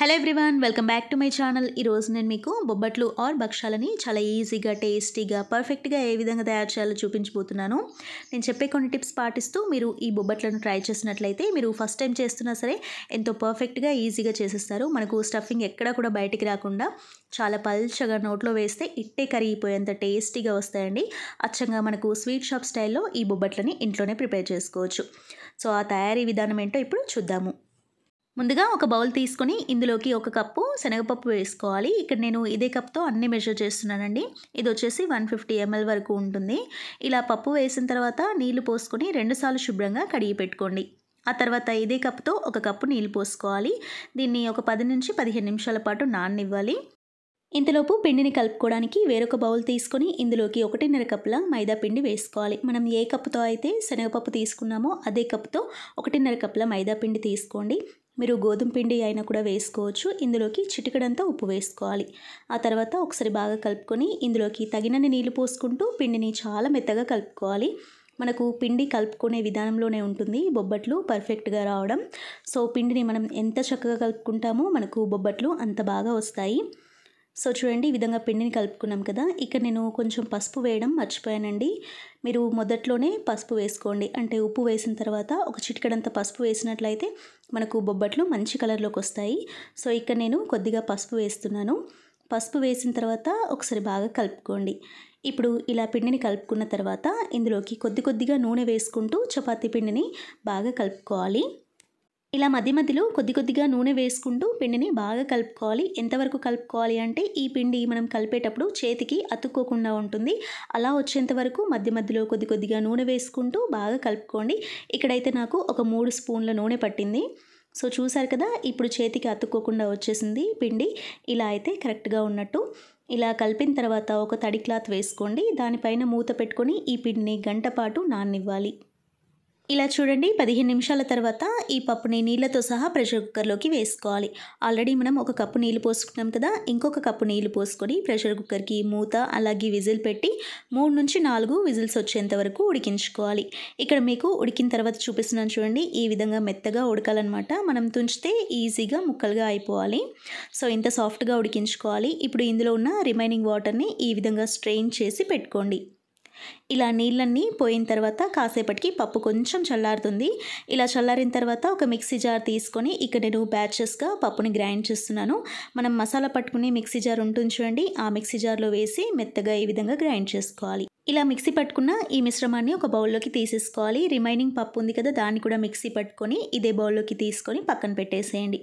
Hello everyone welcome back to my channel ఈరోజు నేను మీకు బొబ్బట్లు ఆర్ భక్షాలని చాలా ఈజీగా టేస్టీగా పర్ఫెక్ట్గా ఏ విధంగా తయారు చేయాలో చూపించబోతున్నాను. నేను చెప్పే కొన్ని టిప్స్ పాటిస్తూ మీరు ఈ బొబ్బట్లను ట్రై చేసినట్లయితే మీరు ఫస్ట్ టైం చేస్తున్నా సరే ఎంతో పర్ఫెక్ట్గా ఈజీగా చేసేస్తారు. మనకు స్టఫింగ్ ఎక్కడా కూడా బయటికి రాకుండా చాలా పల్చగా నోట్లో వేస్తే ఇట్టే కరిగిపోయేంత టేస్టీగా వస్తాయండి. అచ్చంగా మనకు స్వీట్ షాప్ స్టైల్లో ఈ బొబ్బట్లని ఇంట్లోనే ప్రిపేర్ చేసుకోవచ్చు. సో ఆ తయారీ విధానం ఏంటో ఇప్పుడు చూద్దాము. ముందుగా ఒక బౌల్ తీసుకొని ఇందులోకి ఒక కప్పు శనగపప్పు వేసుకోవాలి. ఇక్కడ నేను ఇదే కప్తో అన్ని మెజర్ చేస్తున్నానండి. ఇది వచ్చేసి వన్ ఫిఫ్టీ ఎంఎల్ వరకు ఉంటుంది. ఇలా పప్పు వేసిన తర్వాత నీళ్ళు పోసుకొని రెండుసార్లు శుభ్రంగా కడిగి పెట్టుకోండి. ఆ తర్వాత ఇదే కప్తో ఒక కప్పు నీళ్ళు పోసుకోవాలి. దీన్ని ఒక పది నుంచి పదిహేను నిమిషాల పాటు నాననివ్వాలి. ఇంతలోపు పిండిని కలుపుకోవడానికి వేరొక బౌల్ తీసుకొని ఇందులోకి ఒకటిన్నర కప్పుల మైదా పిండి వేసుకోవాలి. మనం ఏ కప్పుతో అయితే శనగపప్పు తీసుకున్నామో అదే కప్పుతో ఒకటిన్నర కప్పుల మైదా పిండి తీసుకోండి. మీరు గోధుమ పిండి అయినా కూడా వేసుకోవచ్చు. ఇందులోకి చిటికడంతా ఉప్పు వేసుకోవాలి. ఆ తర్వాత ఒకసారి బాగా కలుపుకొని ఇందులోకి తగినన్ని నీళ్ళు పోసుకుంటూ పిండిని చాలా మెత్తగా కలుపుకోవాలి. మనకు పిండి కలుపుకునే విధానంలోనే ఉంటుంది. బొబ్బట్లు పర్ఫెక్ట్గా రావడం. సో పిండిని మనం ఎంత చక్కగా కలుపుకుంటామో మనకు బొబ్బట్లు అంత బాగా వస్తాయి. సో చూడండి ఈ విధంగా పిండిని కలుపుకున్నాం కదా. ఇక్కడ నేను కొంచెం పసుపు వేయడం మర్చిపోయానండి. మీరు మొదట్లోనే పసుపు వేసుకోండి. అంటే ఉప్పు వేసిన తర్వాత ఒక చిటికడంత పసుపు వేసినట్లయితే మనకు బొబ్బట్లు మంచి కలర్లోకి వస్తాయి. సో ఇక్కడ నేను కొద్దిగా పసుపు వేస్తున్నాను. పసుపు వేసిన తర్వాత ఒకసారి బాగా కలుపుకోండి. ఇప్పుడు ఇలా పిండిని కలుపుకున్న తర్వాత ఇందులోకి కొద్ది కొద్దిగా నూనె వేసుకుంటూ చపాతీ పిండిని బాగా కలుపుకోవాలి. ఇలా మధ్య మధ్యలో కొద్ది కొద్దిగా నూనె వేసుకుంటూ పిండిని బాగా కలుపుకోవాలి. ఎంతవరకు కలుపుకోవాలి అంటే ఈ పిండి మనం కలిపేటప్పుడు చేతికి అతుక్కోకుండా ఉంటుంది. అలా వచ్చేంత వరకు మధ్య మధ్యలో కొద్ది కొద్దిగా నూనె వేసుకుంటూ బాగా కలుపుకోండి. ఇక్కడైతే నాకు ఒక మూడు స్పూన్ల నూనె పట్టింది. సో చూసారు కదా ఇప్పుడు చేతికి అతుక్కోకుండా వచ్చేసింది పిండి. ఇలా అయితే కరెక్ట్గా ఉన్నట్టు. ఇలా కలిపిన తర్వాత ఒక తడి క్లాత్ వేసుకోండి. దానిపైన మూత పెట్టుకొని ఈ పిండిని గంట పాటు నాననివ్వాలి. ఇలా చూడండి పదిహేను నిమిషాల తర్వాత ఈ పప్పుని నీళ్ళతో సహా ప్రెషర్ కుక్కర్లోకి వేసుకోవాలి. ఆల్రెడీ మనం ఒక కప్పు నీళ్ళు పోసుకున్నాం కదా ఇంకొక కప్పు నీళ్ళు పోసుకొని ప్రెషర్ కుక్కర్కి మూత అలాగే విజిల్ పెట్టి మూడు నుంచి నాలుగు విజిల్స్ వచ్చేంత వరకు ఉడికించుకోవాలి. ఇక్కడ మీకు ఉడికిన తర్వాత చూపిస్తున్నాను చూడండి ఈ విధంగా మెత్తగా ఉడకాలన్నమాట. మనం తుంచితే ఈజీగా ముక్కలుగా అయిపోవాలి. సో ఇంత సాఫ్ట్గా ఉడికించుకోవాలి. ఇప్పుడు ఇందులో ఉన్న రిమైనింగ్ వాటర్ని ఈ విధంగా స్ట్రెయిన్ చేసి పెట్టుకోండి. ఇలా నీళ్ళన్నీ పోయిన తర్వాత కాసేపటికి పప్పు కొంచెం చల్లారుతుంది. ఇలా చల్లారిన తర్వాత ఒక మిక్సీ జార్ తీసుకొని ఇక్కడ నేను బ్యాచెస్గా పప్పుని గ్రైండ్ చేస్తున్నాను. మనం మసాలా పట్టుకునే మిక్సీ జార్ ఉంటుంది చూడండి. ఆ మిక్సీ జార్లో వేసి మెత్తగా ఈ విధంగా గ్రైండ్ చేసుకోవాలి. ఇలా మిక్సీ పట్టుకున్న ఈ మిశ్రమాన్ని ఒక బౌల్లోకి తీసేసుకోవాలి. రిమైనింగ్ పప్పు ఉంది కదా దాన్ని కూడా మిక్సీ పట్టుకొని ఇదే బౌల్లోకి తీసుకొని పక్కన పెట్టేసేయండి.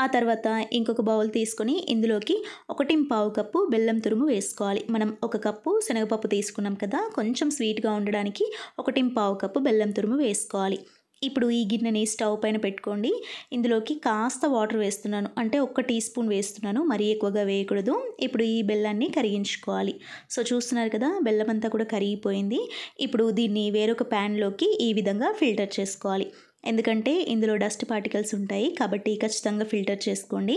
ఆ తర్వాత ఇంకొక బౌల్ తీసుకొని ఇందులోకి ఒకటి పావు కప్పు బెల్లం తురుము వేసుకోవాలి. మనం ఒక కప్పు శనగపప్పు తీసుకున్నాం కదా కొంచెం స్వీట్గా ఉండడానికి ఒకటి పావు కప్పు బెల్లం తురుము వేసుకోవాలి. ఇప్పుడు ఈ గిన్నెని స్టవ్ పైన పెట్టుకోండి. ఇందులోకి కాస్త వాటర్ వేస్తున్నాను. అంటే ఒక్క టీ స్పూన్ వేస్తున్నాను. మరీ ఎక్కువగా వేయకూడదు. ఇప్పుడు ఈ బెల్లాన్ని కరిగించుకోవాలి. సో చూస్తున్నారు కదా బెల్లం అంతా కూడా కరిగిపోయింది. ఇప్పుడు దీన్ని వేరొక ప్యాన్లోకి ఈ విధంగా ఫిల్టర్ చేసుకోవాలి. ఎందుకంటే ఇందులో డస్ట్ పార్టికల్స్ ఉంటాయి కాబట్టి ఖచ్చితంగా ఫిల్టర్ చేసుకోండి.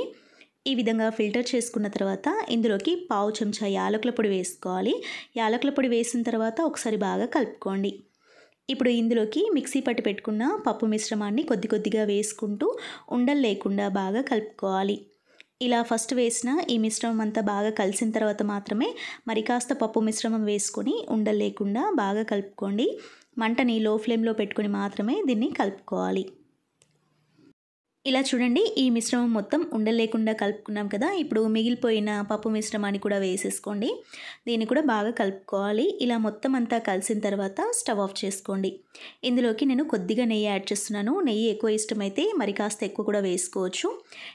ఈ విధంగా ఫిల్టర్ చేసుకున్న తర్వాత ఇందులోకి పావు చెంచా యాలకుల పొడి వేసుకోవాలి. యాలకుల పొడి వేసిన తర్వాత ఒకసారి బాగా కలుపుకోండి. ఇప్పుడు ఇందులోకి మిక్సీ పట్టి పెట్టుకున్న పప్పు మిశ్రమాన్ని కొద్ది కొద్దిగా వేసుకుంటూ ఉండలు లేకుండా బాగా కలుపుకోవాలి. ఇలా ఫస్ట్ వేసిన ఈ మిశ్రమం అంతా బాగా కలిసిన తర్వాత మాత్రమే మరి కాస్త పప్పు మిశ్రమం వేసుకొని ఉండలు లేకుండా బాగా కలుపుకోండి. మంటని లో ఫ్లేమ్లో పెట్టుకొని మాత్రమే దీన్ని కలుపుకోవాలి. ఇలా చూడండి ఈ మిశ్రమం మొత్తం ఉండలేకుండా కలుపుకున్నాం కదా ఇప్పుడు మిగిలిపోయిన పప్పు మిశ్రమాన్ని కూడా వేసేసుకోండి. దీన్ని కూడా బాగా కలుపుకోవాలి. ఇలా మొత్తం అంతా కలిసిన తర్వాత స్టవ్ ఆఫ్ చేసుకోండి. ఇందులోకి నేను కొద్దిగా నెయ్యి యాడ్ చేస్తున్నాను. నెయ్యి ఎక్కువ ఇష్టమైతే మరి కాస్త ఎక్కువ కూడా వేసుకోవచ్చు.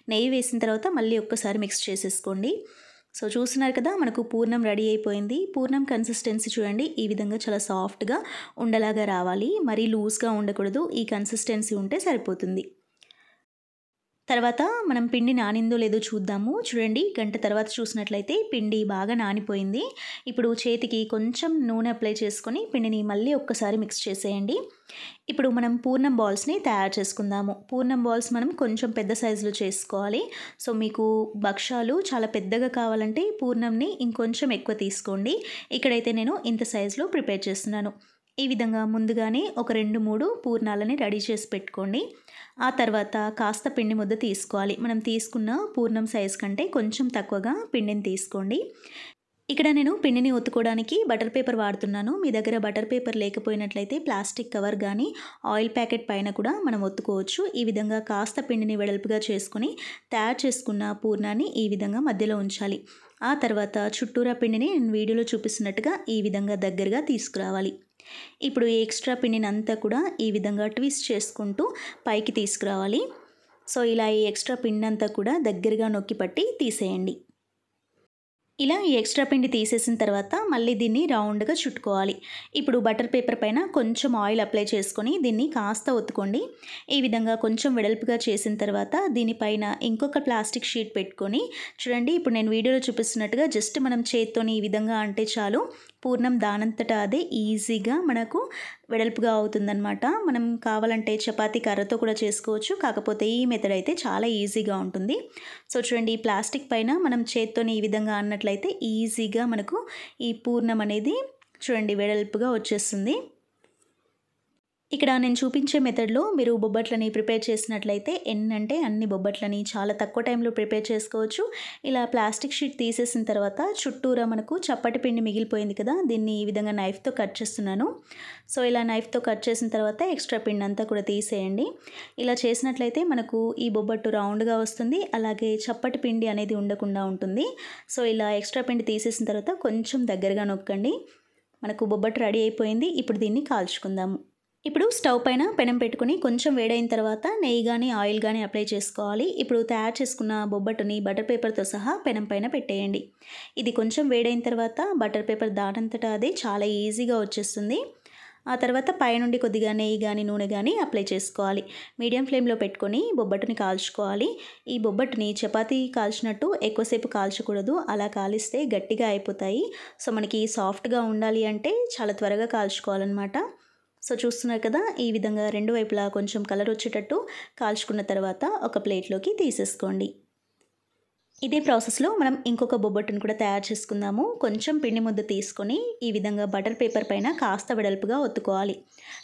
నెయ్యి వేసిన తర్వాత మళ్ళీ ఒక్కసారి మిక్స్ చేసేసుకోండి. సో చూస్తున్నారు కదా మనకు పూర్ణం రెడీ అయిపోయింది. పూర్ణం కన్సిస్టెన్సీ చూడండి ఈ విధంగా చాలా సాఫ్ట్గా ఉండలాగా రావాలి. మరీ లూజ్గా ఉండకూడదు. ఈ కన్సిస్టెన్సీ ఉంటే సరిపోతుంది. తర్వాత మనం పిండి నానిందో లేదో చూద్దాము. చూడండి గంట తర్వాత చూసినట్లయితే పిండి బాగా నానిపోయింది. ఇప్పుడు చేతికి కొంచెం నూనె అప్లై చేసుకొని పిండిని మళ్ళీ ఒక్కసారి మిక్స్ చేసేయండి. ఇప్పుడు మనం పూర్ణం బాల్స్ని తయారు చేసుకుందాము. పూర్ణం బాల్స్ మనం కొంచెం పెద్ద సైజులో చేసుకోవాలి. సో మీకు భక్ష్యాలు చాలా పెద్దగా కావాలంటే పూర్ణంని ఇంకొంచెం ఎక్కువ తీసుకోండి. ఇక్కడైతే నేను ఇంత సైజులో ప్రిపేర్ చేస్తున్నాను. ఈ విధంగా ముందుగానే ఒక రెండు మూడు పూర్ణాలని రెడీ చేసి పెట్టుకోండి. ఆ తర్వాత కాస్త పిండి ముద్ద తీసుకోవాలి. మనం తీసుకున్న పూర్ణం సైజ్ కంటే కొంచెం తక్కువగా పిండిని తీసుకోండి. ఇక్కడ నేను పిండిని ఒత్తుకోవడానికి బటర్ పేపర్ వాడుతున్నాను. మీ దగ్గర బటర్ పేపర్ లేకపోయినట్లయితే ప్లాస్టిక్ కవర్ కానీ ఆయిల్ ప్యాకెట్ పైన కూడా మనం ఒత్తుకోవచ్చు. ఈ విధంగా కాస్త పిండిని వెడల్పుగా చేసుకొని తయారు చేసుకున్న పూర్ణాన్ని ఈ విధంగా మధ్యలో ఉంచాలి. ఆ తర్వాత చుట్టూరా పిండిని నేను వీడియోలో చూపిస్తున్నట్టుగా ఈ విధంగా దగ్గరగా తీసుకురావాలి. ఇప్పుడు ఈ ఎక్స్ట్రా పిండిని అంతా కూడా ఈ విధంగా ట్విస్ట్ చేసుకుంటూ పైకి తీసుకురావాలి. సో ఇలా ఈ ఎక్స్ట్రా పిండి అంతా కూడా దగ్గరగా నొక్కి పట్టి తీసేయండి. ఇలా ఈ ఎక్స్ట్రా పిండి తీసేసిన తర్వాత మళ్ళీ దీన్ని రౌండ్గా చుట్టుకోవాలి. ఇప్పుడు బటర్ పేపర్ పైన కొంచెం ఆయిల్ అప్లై చేసుకొని దీన్ని కాస్త ఒత్తుకోండి. ఈ విధంగా కొంచెం వెడల్పుగా చేసిన తర్వాత దీనిపైన ఇంకొక ప్లాస్టిక్ షీట్ పెట్టుకొని చూడండి ఇప్పుడు నేను వీడియోలో చూపిస్తున్నట్టుగా జస్ట్ మనం చేత్తోని ఈ విధంగా అంటే చాలు. పూర్ణం దానంతటా అదే ఈజీగా మనకు వెడల్పుగా అవుతుందన్నమాట. మనం కావాలంటే చపాతీ కర్రతో కూడా చేసుకోవచ్చు. కాకపోతే ఈ మెథడ్ అయితే చాలా ఈజీగా ఉంటుంది. సో చూడండి ఈ ప్లాస్టిక్ పైన మనం చేత్తోని ఈ విధంగా అన్నట్లయితే ఈజీగా మనకు ఈ పూర్ణం అనేది చూడండి వెడల్పుగా వచ్చేస్తుంది. ఇక్కడ నేను చూపించే మెథడ్లో మీరు బొబ్బట్లని ప్రిపేర్ చేసినట్లయితే ఎన్నంటే అన్ని బొబ్బట్లని చాలా తక్కువ టైంలో ప్రిపేర్ చేసుకోవచ్చు. ఇలా ప్లాస్టిక్ షీట్ తీసేసిన తర్వాత చుట్టూరా మనకు చప్పటి పిండి మిగిలిపోయింది కదా దీన్ని ఈ విధంగా నైఫ్తో కట్ చేస్తున్నాను. సో ఇలా నైఫ్తో కట్ చేసిన తర్వాత ఎక్స్ట్రా పిండి అంతా కూడా తీసేయండి. ఇలా చేసినట్లయితే మనకు ఈ బొబ్బట్టు రౌండ్గా వస్తుంది అలాగే చప్పటి పిండి అనేది ఉండకుండా ఉంటుంది. సో ఇలా ఎక్స్ట్రా పిండి తీసేసిన తర్వాత కొంచెం దగ్గరగా నొక్కండి. మనకు బొబ్బట్టు రెడీ అయిపోయింది ఇప్పుడు దీన్ని కాల్చుకుందాము ఇప్పుడు స్టవ్ పైన పెనం పెట్టుకుని కొంచెం వేడైన తర్వాత నెయ్యి కానీ ఆయిల్ కానీ అప్లై చేసుకోవాలి. ఇప్పుడు తయారు చేసుకున్న బొబ్బట్టుని బటర్ పేపర్తో సహా పెనం పైన పెట్టేయండి. ఇది కొంచెం వేడైన తర్వాత బటర్ పేపర్ దాటంతటా అదే చాలా ఈజీగా వచ్చేస్తుంది. ఆ తర్వాత పైనుండి కొద్దిగా నెయ్యి కానీ నూనె కానీ అప్లై చేసుకోవాలి. మీడియం ఫ్లేమ్లో పెట్టుకొని బొబ్బట్టుని కాల్చుకోవాలి. ఈ బొబ్బట్టుని చపాతీ కాల్చినట్టు ఎక్కువసేపు కాల్చకూడదు. అలా కాలిస్తే గట్టిగా అయిపోతాయి. సో మనకి సాఫ్ట్గా ఉండాలి అంటే చాలా త్వరగా కాల్చుకోవాలన్నమాట. సో చూస్తున్నారు కదా ఈ విధంగా రెండు వైపులా కొంచెం కలర్ వచ్చేటట్టు కాల్చుకున్న తర్వాత ఒక ప్లేట్లోకి తీసేసుకోండి. ఇదే ప్రాసెస్లో మనం ఇంకొక బొబ్బట్టును కూడా తయారు చేసుకుందాము. కొంచెం పిండి ముద్ద తీసుకొని ఈ విధంగా బటర్ పేపర్ పైన కాస్త వెడల్పుగా ఒత్తుకోవాలి.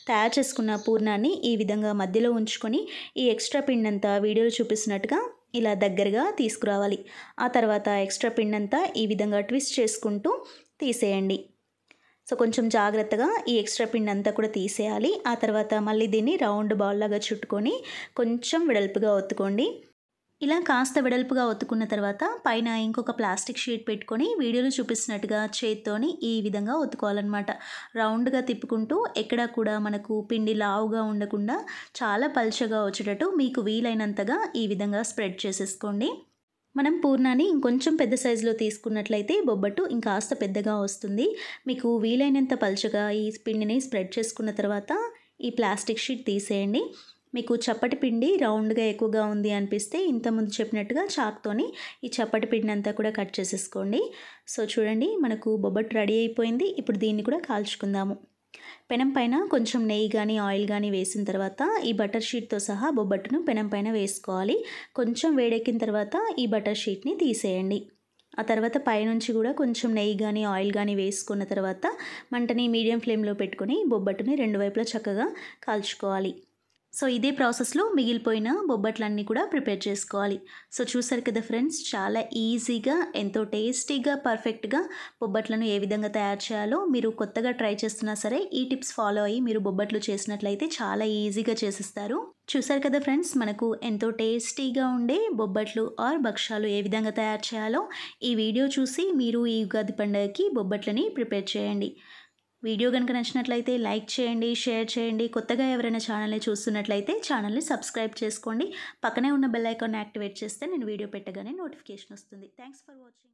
తయారు చేసుకున్న పూర్ణాన్ని ఈ విధంగా మధ్యలో ఉంచుకొని ఈ ఎక్స్ట్రా పిండి అంతా వీడియోలో చూపిస్తున్నట్టుగా ఇలా దగ్గరగా తీసుకురావాలి. ఆ తర్వాత ఎక్స్ట్రా పిండి అంతా ఈ విధంగా ట్విస్ట్ చేసుకుంటూ తీసేయండి. సో కొంచెం జాగ్రత్తగా ఈ ఎక్స్ట్రా పిండి అంతా కూడా తీసేయాలి. ఆ తర్వాత మళ్ళీ దీన్ని రౌండ్ బాల్ లాగా చుట్టుకొని కొంచెం వెడల్పుగా ఒత్తుకోండి. ఇలా కాస్త వెడల్పుగా ఒత్తుకున్న తర్వాత పైన ఇంకొక ప్లాస్టిక్ షీట్ పెట్టుకొని వీడియోలో చూపిస్తున్నట్టుగా చేత్తోని ఈ విధంగా ఒత్తుకోవాలన్నమాట. రౌండ్గా తిప్పుకుంటూ ఎక్కడా కూడా మనకు పిండి లావుగా ఉండకుండా చాలా పల్చగా వచ్చేటట్టు మీకు వీలైనంతగా ఈ విధంగా స్ప్రెడ్ చేసేసుకోండి. మనం పూర్ణాన్ని ఇంకొంచెం పెద్ద సైజులో తీసుకున్నట్లయితే బొబ్బట్టు ఇంకాస్త పెద్దగా వస్తుంది. మీకు వీలైనంత పలుచగా ఈ పిండిని స్ప్రెడ్ చేసుకున్న తర్వాత ఈ ప్లాస్టిక్ షీట్ తీసేయండి. మీకు చప్పటి పిండి రౌండ్గా ఎక్కువగా ఉంది అనిపిస్తే ఇంతకుముందు చెప్పినట్టుగా చాక్తోని ఈ చప్పటి పిండి అంతా కూడా కట్ చేసేసుకోండి. సో చూడండి మనకు బొబ్బట్టు రెడీ అయిపోయింది. ఇప్పుడు దీన్ని కూడా కాల్చుకుందాము. పెనం పైన కొంచెం నెయ్యి కానీ ఆయిల్ కానీ వేసిన తర్వాత ఈ బటర్ షీట్తో సహా బొబ్బట్టును పెనం పైన వేసుకోవాలి. కొంచెం వేడెక్కిన తర్వాత ఈ బటర్ షీట్ని తీసేయండి. ఆ తర్వాత పైనుంచి కూడా కొంచెం నెయ్యి కానీ ఆయిల్ కానీ వేసుకున్న తర్వాత మంటని మీడియం ఫ్లేమ్లో పెట్టుకొని బొబ్బట్టుని రెండు వైపులా చక్కగా కాల్చుకోవాలి. సో ఇదే ప్రాసెస్లో మిగిలిపోయిన బొబ్బట్లన్నీ కూడా ప్రిపేర్ చేసుకోవాలి. సో చూసారు కదా ఫ్రెండ్స్ చాలా ఈజీగా ఎంతో టేస్టీగా పర్ఫెక్ట్గా బొబ్బట్లను ఏ విధంగా తయారు చేయాలో మీరు కొత్తగా ట్రై చేస్తున్నా సరే ఈ టిప్స్ ఫాలో అయ్యి మీరు బొబ్బట్లు చేసినట్లయితే చాలా ఈజీగా చేసిస్తారు. చూసారు కదా ఫ్రెండ్స్ మనకు ఎంతో టేస్టీగా ఉండే బొబ్బట్లు ఆర్ భక్ష్యాలు ఏ విధంగా తయారు చేయాలో ఈ వీడియో చూసి మీరు ఈ ఉగాది పండుగకి బొబ్బట్లని ప్రిపేర్ చేయండి. వీడియో కనుక నచ్చినట్లయితే లైక్ చేయండి షేర్ చేయండి. కొత్తగా ఎవరైనా ఛానల్ని చూస్తున్నట్లయితే ఛానల్ని సబ్స్క్రైబ్ చేసుకోండి. పక్కనే ఉన్న బెల్ ఐకాన్ యాక్టివేట్ చేస్తే నేను వీడియో పెట్టగానే నోటిఫికేషన్ వస్తుంది. Thanks for watching